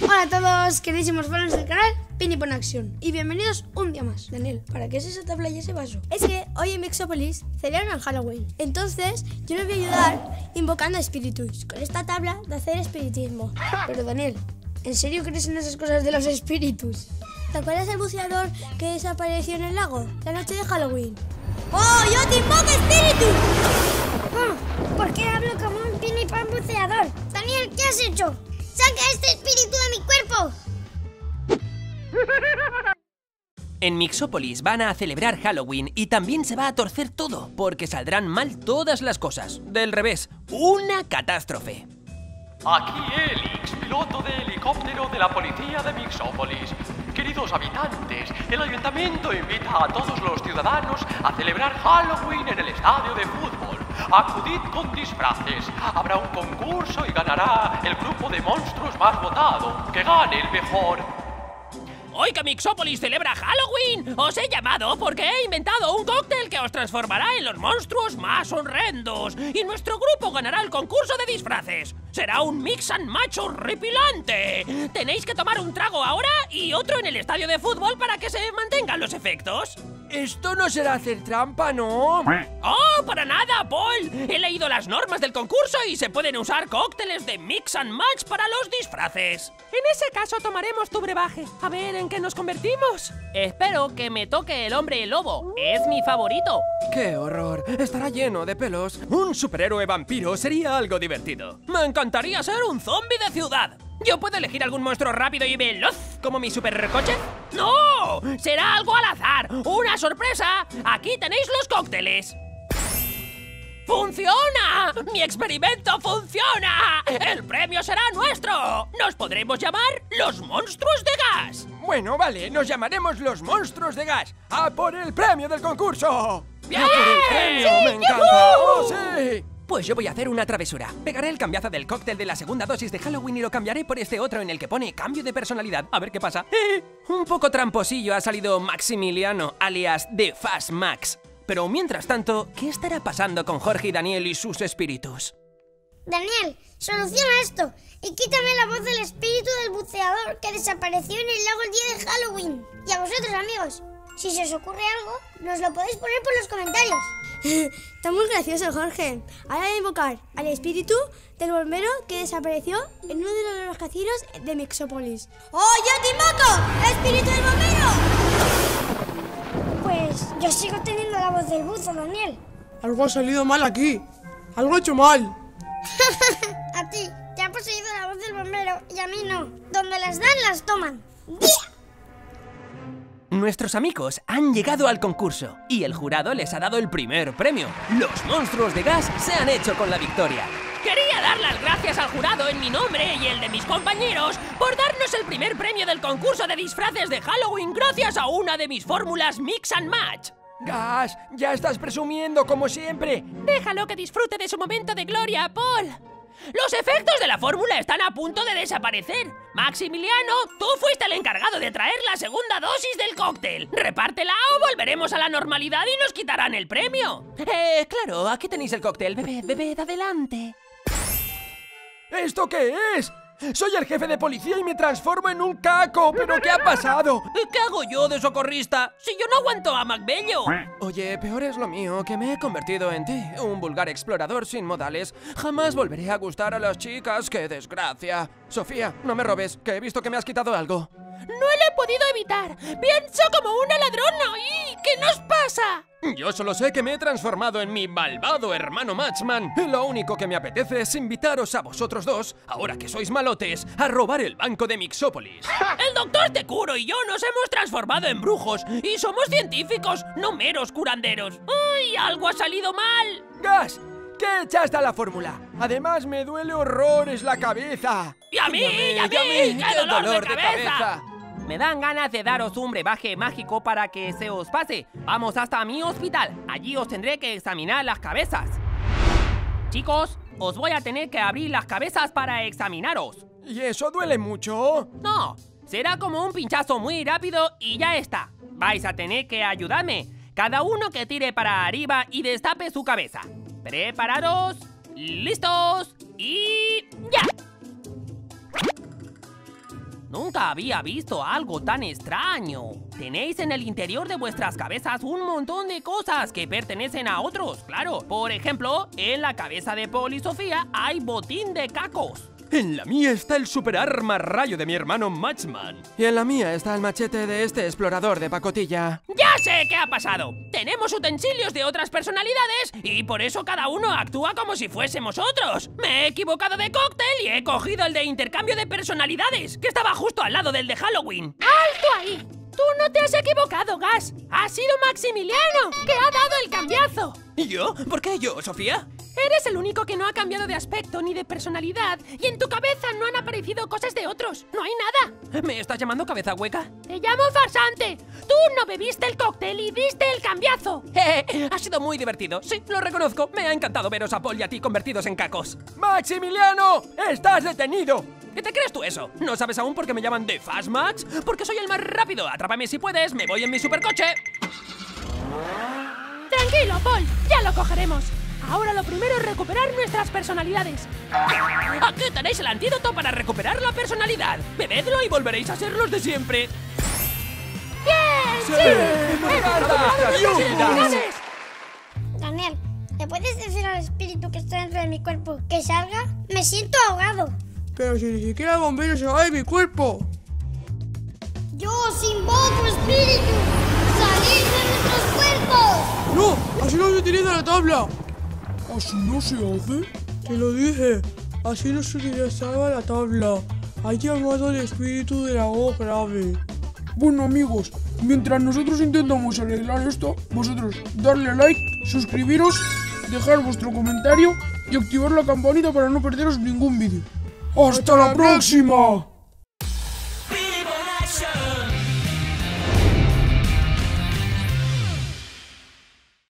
Hola a todos, queridísimos fans del canal Pinipon Action y bienvenidos un día más. Daniel, ¿para qué es esa tabla y ese vaso? Es que hoy en Mixopolis celebran Halloween. Entonces, yo les voy a ayudar invocando espíritus con esta tabla de hacer espiritismo. Pero Daniel, ¿en serio crees en esas cosas de los espíritus? ¿Te acuerdas del buceador que desapareció en el lago la noche de Halloween? ¡Oh, yo te invoco espíritu! ¿Por qué hablo como un Pinipon buceador? Daniel, ¿qué has hecho? ¡Saca este espíritu de mi cuerpo! En Mixópolis van a celebrar Halloween y también se va a torcer todo, porque saldrán mal todas las cosas. Del revés, una catástrofe. Aquí Elix, piloto de helicóptero de la policía de Mixópolis. Queridos habitantes, el ayuntamiento invita a todos los ciudadanos a celebrar Halloween en el estadio de fútbol. Acudid con disfraces. Habrá un concurso y ganará el grupo de monstruos más votado. Que gane el mejor. Hoy que Mixópolis celebra Halloween, os he llamado porque he inventado un cóctel que os transformará en los monstruos más horrendos. Y nuestro grupo ganará el concurso de disfraces. Será un mix and match horripilante. Tenéis que tomar un trago ahora y otro en el estadio de fútbol para que se mantengan los efectos. Esto no será hacer trampa, ¿no? ¡Oh, para nada, Paul! He leído las normas del concurso y se pueden usar cócteles de mix and match para los disfraces. En ese caso tomaremos tu brebaje. A ver en qué nos convertimos. Espero que me toque el hombre lobo. Es mi favorito. ¡Qué horror! Estará lleno de pelos. Un superhéroe vampiro sería algo divertido. Me encantaría ser un zombie de ciudad. ¿Yo puedo elegir algún monstruo rápido y veloz como mi supercoche? ¡No! Será algo al azar. ¡Una sorpresa! Aquí tenéis los cócteles. ¡Funciona! ¡Mi experimento funciona! ¡El premio será nuestro! ¡Nos podremos llamar los monstruos de gas! Bueno, vale, nos llamaremos los monstruos de gas. ¡A por el premio del concurso! ¡Bien! ¡A por el premio! ¡Me encanta! ¡Oh, sí! Pues yo voy a hacer una travesura. Pegaré el cambiazo del cóctel de la segunda dosis de Halloween y lo cambiaré por este otro en el que pone cambio de personalidad. A ver qué pasa. Eh, un poco tramposillo ha salido Maximiliano, alias The Fast Max. Pero mientras tanto, ¿qué estará pasando con Jorge y Daniel y sus espíritus? Daniel, soluciona esto y quítame la voz del espíritu del buceador que desapareció en el lago el día de Halloween. Y a vosotros, amigos, si se os ocurre algo, nos lo podéis poner por los comentarios. Está muy gracioso, Jorge. Ahora voy a invocar al espíritu del bombero que desapareció en uno de los rascacielos de Mixopolis. ¡Oh, yo te invoco! ¡Espíritu del bombero! Pues yo sigo teniendo la voz del buzo, Daniel. Algo ha salido mal aquí. Algo he hecho mal. a ti te ha poseído la voz del bombero y a mí no. Donde las dan, las toman. Nuestros amigos han llegado al concurso y el jurado les ha dado el primer premio. Los monstruos de gas se han hecho con la victoria. Quería dar las gracias al jurado en mi nombre y el de mis compañeros por darnos el primer premio del concurso de disfraces de Halloween gracias a una de mis fórmulas Mix and Match. Gas, ya estás presumiendo como siempre. Déjalo que disfrute de su momento de gloria, Paul. Los efectos de la fórmula están a punto de desaparecer. Maximiliano, tú fuiste el encargado de traer la segunda dosis del cóctel. Repártela o volveremos a la normalidad y nos quitarán el premio. Eh, claro, aquí tenéis el cóctel. Bebed, bebed, adelante. ¿Esto qué es? Soy el jefe de policía y me transformo en un caco. ¿Pero qué ha pasado? ¿Qué hago yo de socorrista? Si yo no aguanto a Macbello. Oye, peor es lo mío, que me he convertido en ti, un vulgar explorador sin modales. Jamás volveré a gustar a las chicas, qué desgracia. Sofía, no me robes, que he visto que me has quitado algo. No lo he podido evitar. Pienso como una ladrona. ¿Y qué nos pasa? Yo solo sé que me he transformado en mi malvado hermano Matchman. Lo único que me apetece es invitaros a vosotros dos, ahora que sois malotes, a robar el banco de Mixópolis. El doctor Tecuro y yo nos hemos transformado en brujos y somos científicos, no meros curanderos. ¡Ay, algo ha salido mal! ¡Gas! ¿Qué echaste a la fórmula? Además me duele horrores la cabeza. ¡Y a mí! ¡Y a mí! ¡Qué dolor, de, cabeza! Me dan ganas de daros un brebaje mágico para que se os pase. Vamos hasta mi hospital. Allí os tendré que examinar las cabezas. Chicos, os voy a tener que abrir las cabezas para examinaros. ¿Y eso duele mucho? No, será como un pinchazo muy rápido y ya está. Vais a tener que ayudarme. Cada uno que tire para arriba y destape su cabeza. ¿Preparados? ¿Listos? Y... ¡Ya! Nunca había visto algo tan extraño. Tenéis en el interior de vuestras cabezas un montón de cosas que pertenecen a otros, claro. Por ejemplo, en la cabeza de Paul y Sofía hay botín de cacos. En la mía está el superarma rayo de mi hermano Matchman. Y en la mía está el machete de este explorador de pacotilla. ¡Ya sé qué ha pasado! Tenemos utensilios de otras personalidades y por eso cada uno actúa como si fuésemos otros. Me he equivocado de cóctel y he cogido el de intercambio de personalidades, que estaba justo al lado del de Halloween. ¡Alto ahí! Tú no te has equivocado, Gas. Ha sido Maximiliano, que ha dado el cambiazo. ¿Y yo? ¿Por qué yo, Sofía? Eres el único que no ha cambiado de aspecto ni de personalidad y en tu cabeza no han aparecido cosas de otros. No hay nada. ¿Me estás llamando cabeza hueca? Te llamo farsante. Tú no bebiste el cóctel y diste el cambiazo. Eh, ha sido muy divertido. Sí, lo reconozco. Me ha encantado veros a Paul y a ti convertidos en cacos. ¡Maximiliano! ¡Estás detenido! ¿Qué te crees tú eso? ¿No sabes aún por qué me llaman The Fast Max? Porque soy el más rápido. Atrápame si puedes. Me voy en mi supercoche. Tranquilo, Paul. Ya lo cogeremos. Ahora lo primero es recuperar nuestras personalidades. Aquí tenéis el antídoto para recuperar la personalidad. Bebedlo y volveréis a ser los de siempre. ¡Bien! ¡Sí! ¡Me encanta! ¡Felicidades! Daniel, ¿le puedes decir al espíritu que está dentro de mi cuerpo que salga? Me siento ahogado. Pero si ni siquiera el bombero se va de mi cuerpo. Yo os invoco, espíritu. ¡Salid de nuestros cuerpos! ¡No! ¡Así no se utiliza la tabla! ¿Así no se hace? Te lo dije. Así no se utilizaba la tabla. Ha llamado al espíritu de la voz grave. Bueno amigos, mientras nosotros intentamos arreglar esto, vosotros darle like, suscribiros, dejar vuestro comentario y activar la campanita para no perderos ningún vídeo. ¡Hasta la próxima!